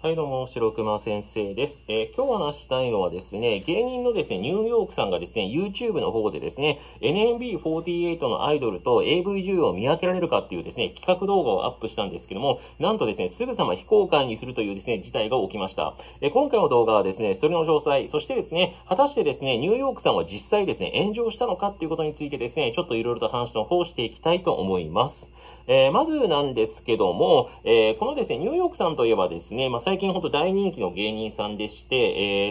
はい、どうも、白熊先生です。えー、今日話したいのはですね、芸人のですね、ニューヨークさんがですね、YouTube の方でですね、NMB48 のアイドルと AV 需要を見分けられるかっていうですね、企画動画をアップしたんですけども、なんとですね、すぐさま非公開にするというですね、事態が起きました。えー、今回の動画はですね、それの詳細、そしてですね、果たしてですね、ニューヨークさんは実際ですね、炎上したのかっていうことについてですね、ちょっといろいろと話の方していきたいと思います。えー、まずなんですけども、えー、このですね、ニューヨークさんといえばですね、まあ、最近ほんと大人気の芸人さんでして、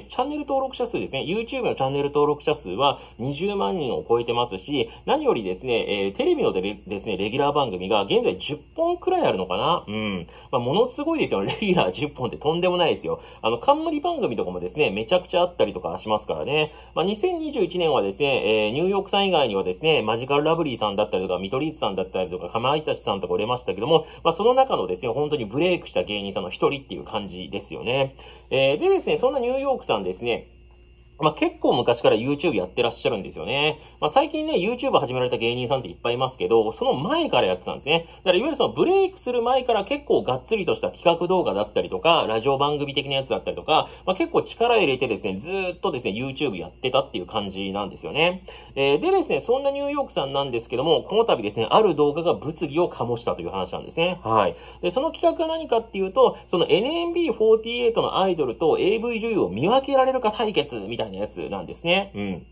えー、チャンネル登録者数ですね、YouTube のチャンネル登録者数は20万人を超えてますし、何よりですね、えー、テレビのでですね、レギュラー番組が現在10本くらいあるのかな？うん。まあ、ものすごいですよ。レギュラー10本ってとんでもないですよ。あの、冠番組とかもですね、めちゃくちゃあったりとかしますからね。まあ、2021年はですね、えー、ニューヨークさん以外にはですね、マジカルラブリーさんだったりとか、見取り図さんだったりとか、かまいたちさんとか売れましたけども、まあ、その中のですね、本当にブレイクした芸人さんの一人っていう感じですよね。えー、でですね、そんなニューヨークさんですね、まあ、結構昔から YouTube やってらっしゃるんですよね。まあ、最近ね、YouTube 始められた芸人さんっていっぱいいますけど、その前からやってたんですね。だからいわゆるそのブレイクする前から結構がっつりとした企画動画だったりとか、ラジオ番組的なやつだったりとか、まあ、結構力入れてですね、ずっとですね、YouTube やってたっていう感じなんですよね。えー、でですね、そんなニューヨークさんなんですけども、この度ですね、ある動画が物議を醸したという話なんですね。はい。で、その企画が何かっていうと、その NMB48 のアイドルと AV 女優を見分けられるか対決みたいなやつなんです。ね。うん。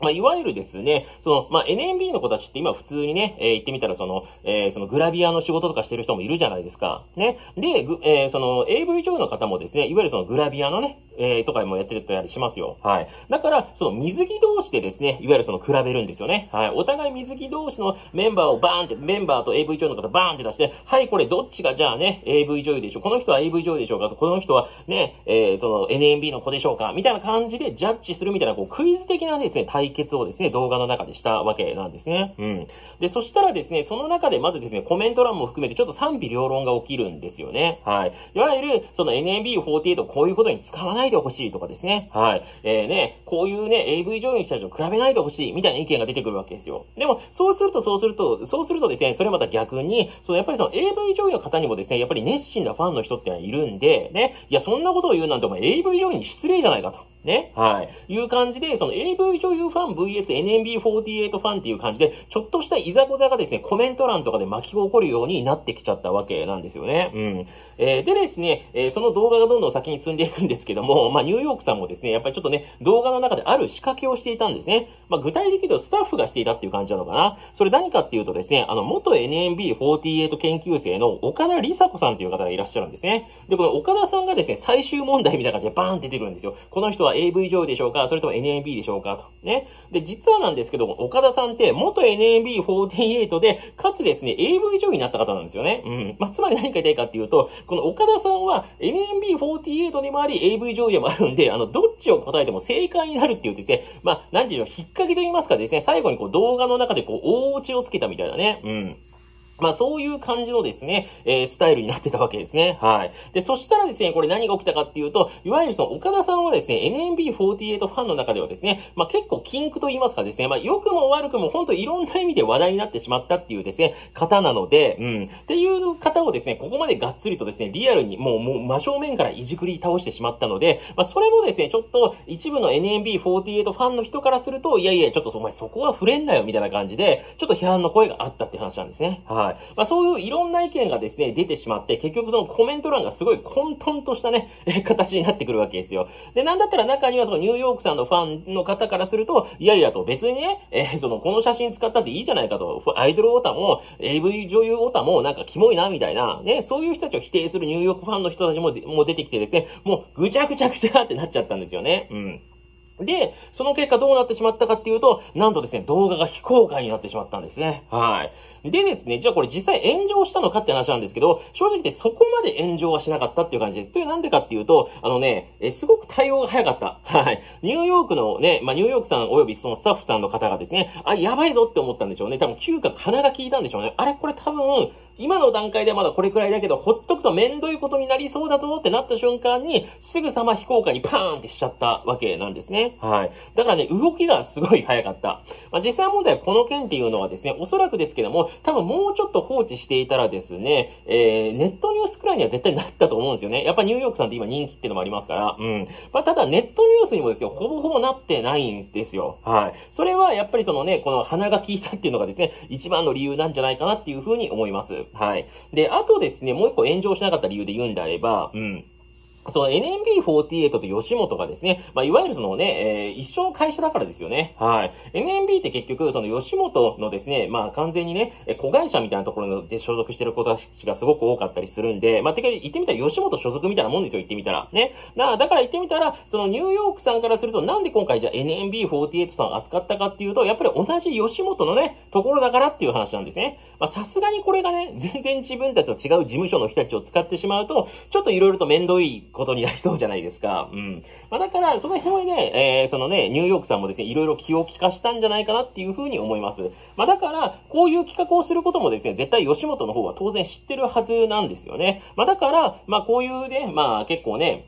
まあ、いわゆるですね、その、まあ、NMB の子たちって今普通にね、えー、言ってみたらその、えー、そのグラビアの仕事とかしてる人もいるじゃないですか。ね。で、ぐえー、その AV 上の方もですね、いわゆるそのグラビアのね、えー、とかもやってたりしますよ。はい。だから、その水着同士でですね、いわゆるその比べるんですよね。はい。お互い水着同士のメンバーをバーンって、メンバーと AV 女優の方バーンって出して、はい、これどっちがじゃあね、AV 女優でしょう。この人は AV 女優でしょうか？と、この人はね、えー、その NMB の子でしょうか？みたいな感じでジャッジするみたいな、こう、クイズ的なですね、対決をですね、動画の中でしたわけなんですね。うん。で、そしたらですね、その中でまずですね、コメント欄も含めてちょっと賛否両論が起きるんですよね。はい。いわゆる、その NMB48 こういうことに使わないでほしいとかですね。はい。えー、ね、こういうね、AV 上位の人たちを比べないでほしいみたいな意見が出てくるわけですよ。でも、そうするとそうすると、そうするとですね、それまた逆に、そのやっぱりその AV 上位の方にもですね、やっぱり熱心なファンの人ってのはいるんで、ね、いや、そんなことを言うなんてお前 AV 上位に失礼じゃないかと。ね。はい。いう感じで、その AV 女優ファン VS NMB48 ファンっていう感じで、ちょっとしたいざこざがですね、コメント欄とかで巻き起こるようになってきちゃったわけなんですよね。うん。えー、でですね、えー、その動画がどんどん先に進んでいくんですけども、まあ、ニューヨークさんもですね、やっぱりちょっとね、動画の中である仕掛けをしていたんですね。まあ、具体的に言うとスタッフがしていたっていう感じなのかな。それ何かっていうとですね、あの、元 NMB48 研究生の岡田梨紗子さんという方がいらっしゃるんですね。で、この岡田さんがですね、最終問題みたいな感じでバーンって出てくるんですよ。この人は AV 上位でしょうかそれとも NMB でしょうかと。ね。で、実はなんですけども、岡田さんって元 NMB48 で、かつですね、AV 上位になった方なんですよね。うん。まあ、つまり何か言いたいかっていうと、この岡田さんは NMB48 でもあり AV 上位でもあるんで、あの、どっちを答えても正解になるっていうですね、まあ、なんていうの、引っ掛けと言いますかですね、最後にこう動画の中でこう、大落ちをつけたみたいなね。うん。まあそういう感じのですね、えー、スタイルになってたわけですね。はい。で、そしたらですね、これ何が起きたかっていうと、いわゆるその岡田さんはですね、NMB48 ファンの中ではですね、まあ結構禁句と言いますかですね、まあ良くも悪くも本当いろんな意味で話題になってしまったっていうですね、方なので、うん。っていう方をですね、ここまでがっつりとですね、リアルにもう、もう真正面からいじくり倒してしまったので、まあそれもですね、ちょっと一部の NMB48 ファンの人からすると、いやいや、ちょっとお前そこは触れんなよみたいな感じで、ちょっと批判の声があったって話なんですね。はい。まあそういういろんな意見がですね、出てしまって、結局そのコメント欄がすごい混沌としたね、え形になってくるわけですよ。で、なんだったら中にはそのニューヨークさんのファンの方からすると、いやいやと別にね、え、その、この写真使ったっていいじゃないかと、アイドルオタも、AV 女優オタもなんかキモいな、みたいな、ね、そういう人たちを否定するニューヨークファンの人たちも、もう出てきてですね、もうぐちゃぐちゃぐちゃってなっちゃったんですよね。うん。で、その結果どうなってしまったかっていうと、なんとですね、動画が非公開になってしまったんですね。はい。でですね、じゃあこれ実際炎上したのかって話なんですけど、正直言ってそこまで炎上はしなかったっていう感じです。というなんでかっていうと、あのね、えすごく対応が早かった。はい。ニューヨークのね、まあ、ニューヨークさん及びそのスタッフさんの方がですね、あ、やばいぞって思ったんでしょうね。多分嗅覚鼻が効いたんでしょうね。あれこれ多分、今の段階でまだこれくらいだけど、ほっとくとめんどいことになりそうだぞってなった瞬間に、すぐさま非公開にパーンってしちゃったわけなんですね。はい。だからね、動きがすごい早かった。まあ、実際問題はこの件っていうのはですね、おそらくですけども、多分もうちょっと放置していたらですね、えー、ネットニュースくらいには絶対なったと思うんですよね。やっぱニューヨークさんって今人気っていうのもありますから、うん。まあ、ただネットニュースにもですよ、ほぼほぼなってないんですよ。はい。それはやっぱりそのね、この鼻が効いたっていうのがですね、一番の理由なんじゃないかなっていうふうに思います。はい。で、あとですね、もう一個炎上しなかった理由で言うんであれば、うん。その NMB48 と吉本がですね、まあ、いわゆるそのね、えー、一緒の会社だからですよね。はい。NMB って結局、その吉本のですね、まあ、完全にね、え子会社みたいなところで所属してる子たちがすごく多かったりするんで、まあ、てか、言ってみたら吉本所属みたいなもんですよ、言ってみたら。ね。だだから言ってみたら、そのニューヨークさんからすると、なんで今回じゃ NMB48 さん扱ったかっていうと、やっぱり同じ吉本のね、ところだからっていう話なんですね。まあ、さすがにこれがね、全然自分たちと違う事務所の人たちを使ってしまうと、ちょっと色々と面倒いことになりそうじゃないですか。うん。まあ、だから、その辺はね、えー、そのね、ニューヨークさんもですね、いろいろ気を利かしたんじゃないかなっていうふうに思います。まあ、だから、こういう企画をすることもですね、絶対吉本の方は当然知ってるはずなんですよね。まあ、だから、まあ、こういうね、まあ、結構ね、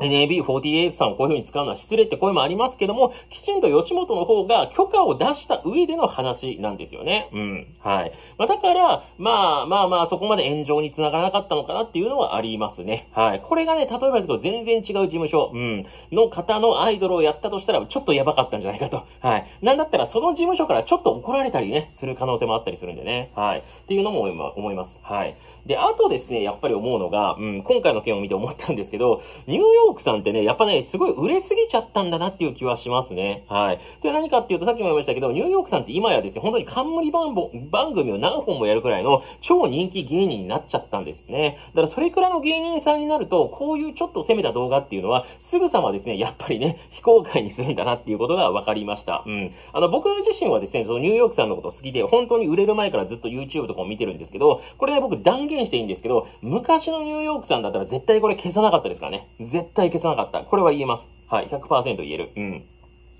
NAB48 さんをこういう風に使うのは失礼って声もありますけども、きちんと吉本の方が許可を出した上での話なんですよね。うん。はい。まあ、だから、まあまあまあ、そこまで炎上につながらなかったのかなっていうのはありますね。はい。これがね、例えばですけど、全然違う事務所、うん、の方のアイドルをやったとしたら、ちょっとやばかったんじゃないかと。はい。なんだったら、その事務所からちょっと怒られたりね、する可能性もあったりするんでね。はい。っていうのも思います。はい。で、あとですね、やっぱり思うのが、うん、今回の件を見て思ったんですけど、ニューヨークさんってね、やっぱね、すごい売れすぎちゃったんだなっていう気はしますね。はい。で、何かっていうと、さっきも言いましたけど、ニューヨークさんって今やですね、本当に冠番番組を何本もやるくらいの超人気芸人になっちゃったんですね。だからそれくらいの芸人さんになると、こういうちょっと攻めた動画っていうのは、すぐさまですね、やっぱりね、非公開にするんだなっていうことが分かりました。うん。あの、僕自身はですね、そのニューヨークさんのこと好きで、本当に売れる前からずっと YouTube とかを見てるんですけど、これね、僕断言していいんですけど、昔のニューヨークさんだったら絶対これ消さなかったですからね。絶対消さなかった。これは言えます。はい、100%言える。うん。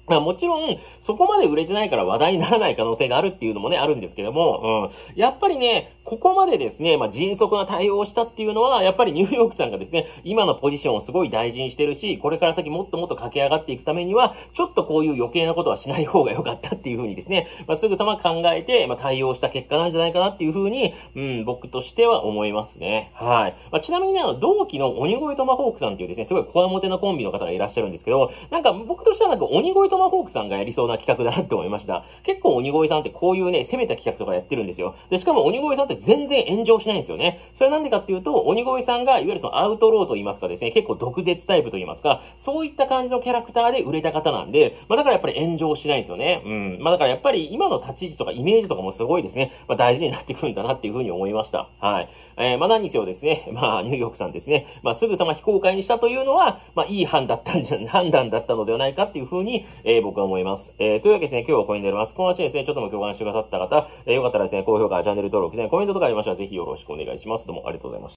まあもちろん、そこまで売れてないから話題にならない可能性があるっていうのもね、あるんですけども、うん。やっぱりね、ここまでですね、まあ迅速な対応をしたっていうのは、やっぱりニューヨークさんがですね、今のポジションをすごい大事にしてるし、これから先もっともっと駆け上がっていくためには、ちょっとこういう余計なことはしない方が良かったっていうふうにですね、まあすぐさま考えて、まあ対応した結果なんじゃないかなっていうふうに、うん、僕としては思いますね。はい。まあちなみにね、あの、同期の鬼越トマホークさんっていうですね、すごいコアモテなコンビの方がいらっしゃるんですけど、なんか僕としてはなんか鬼越トマホークさんがやりそうな企画だなって思いました。結構鬼越さんってこういうね、攻めた企画とかやってるんですよ。で、しかも鬼越さんって全然炎上しないんですよね。それなんでかっていうと、鬼越さんがいわゆるそのアウトローと言いますかですね、結構毒舌タイプと言いますか、そういった感じのキャラクターで売れた方なんで、まあだからやっぱり炎上しないんですよね。うん。まあだからやっぱり今の立ち位置とかイメージとかもすごいですね、まあ大事になってくるんだなっていうふうに思いました。はい。えー、まあ何にせよですね、まあニューヨークさんですね、まあすぐさま非公開にしたというのは、まあいい判断だったんじゃ、判断だったのではないかっていうふうに、えー、僕は思います。えー、というわけですね、今日はここになります。この話ですね、ちょっとも共感してくださった方、えー、よかったらですね、高評価、チャンネル登録ですね、コメントントとかありましたらぜひよろしくお願いします。どうもありがとうございました。